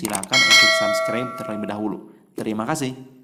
silakan untuk subscribe terlebih dahulu. Terima kasih.